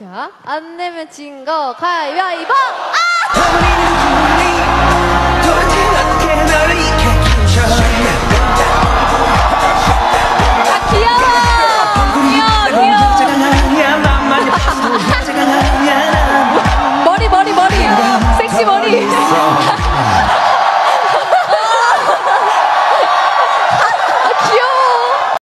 자, 안 내면 진 거 가위바위보! 아! 아, 귀여워! 귀여워, 귀여워! 아, 머리 머리 머리 섹시 머리 아,